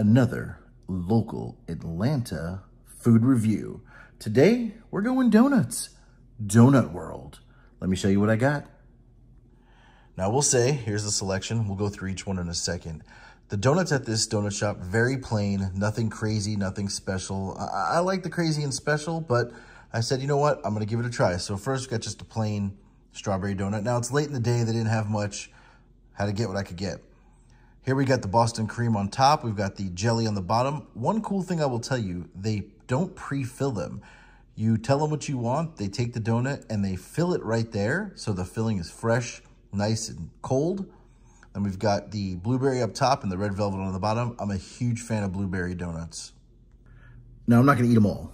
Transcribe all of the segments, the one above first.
another local Atlanta food review. Today, we're going donuts. Donut World. Let me show you what I got. Now, we'll say, here's the selection. We'll go through each one in a second. The donuts at this donut shop, very plain, nothing crazy, nothing special. I, I like the crazy and special, but I said, you know what? I'm going to give it a try. So first, we got just a plain strawberry donut. Now, it's late in the day. They didn't have much. Had to get what I could get. Here we got the Boston cream on top. We've got the jelly on the bottom. One cool thing I will tell you, they don't pre-fill them. You tell them what you want, they take the donut and they fill it right there. So the filling is fresh, nice and cold. Then we've got the blueberry up top and the red velvet on the bottom. I'm a huge fan of blueberry donuts. Now, I'm not gonna eat them all,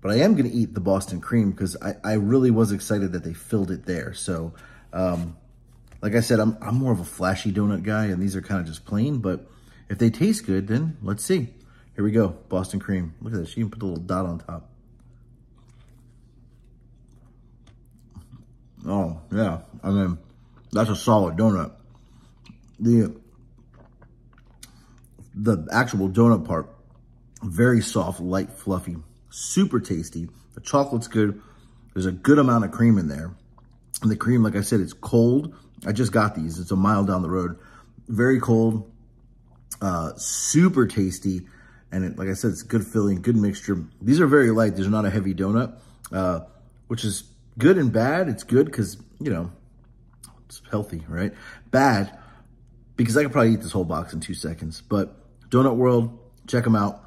but I am gonna eat the Boston cream because I, I really was excited that they filled it there. So um, like I said, I'm, I'm more of a flashy donut guy, and these are kind of just plain, but if they taste good, then let's see. Here we go, Boston cream. Look at this, you can put a little dot on top. Oh, yeah, I mean, that's a solid donut. The, the actual donut part, very soft, light, fluffy, super tasty. The chocolate's good. There's a good amount of cream in there. And the cream, like I said, it's cold. I just got these. It's a mile down the road. Very cold, uh, super tasty. And it, like I said, it's good filling, good mixture. These are very light. These are not a heavy donut, uh, which is good and bad. It's good because, you know, it's healthy, right? Bad because I could probably eat this whole box in two seconds. But Donut World, check them out.